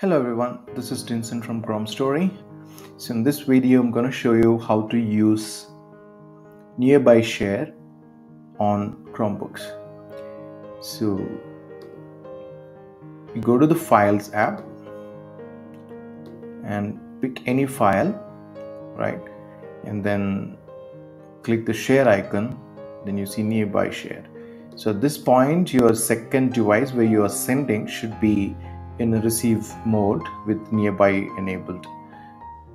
Hello everyone, this is Dinsan from Chrome Story. So in this video, I'm going to show you how to use Nearby Share on Chromebooks. So you go to the Files app and pick any file, right? And then click the Share icon, then you see Nearby Share. So at this point, your second device where you are sending should be in receive mode with nearby enabled.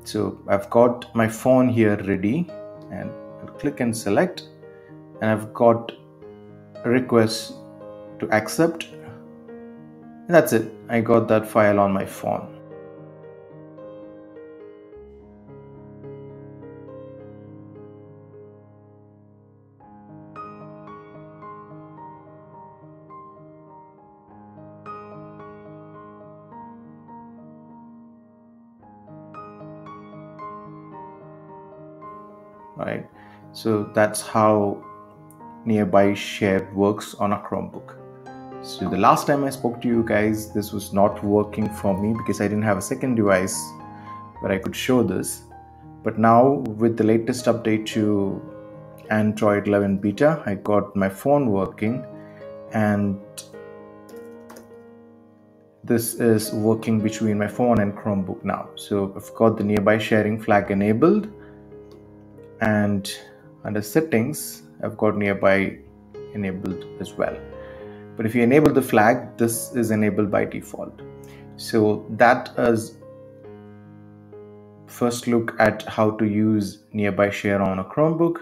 So I've got my phone here ready and I'll click and select. And I've got a request to accept. That's it. I got that file on my phone right? So that's how nearby share works on a chromebook. So the last time i spoke to you guys this was not working for me because i didn't have a second device where i could show this. But now with the latest update to android 11 beta i got my phone working and this is working between my phone and chromebook now. So i've got the nearby sharing flag enabled and under settings I've got nearby enabled as well. But if you enable the flag this is enabled by default. So that is first look at how to use nearby share on a Chromebook.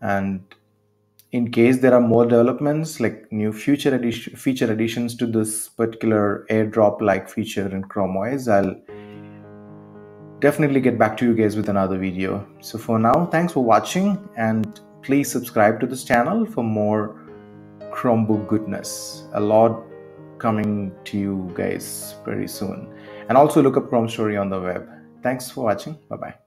And in case there are more developments like new future addition, feature additions to this particular airdrop like feature in Chrome OS I'll definitely get back to you guys with another video. So for now, thanks for watching and please subscribe to this channel for more Chromebook goodness. A lot coming to you guys very soon. And also look up Chrome Story on the web. Thanks for watching. Bye bye.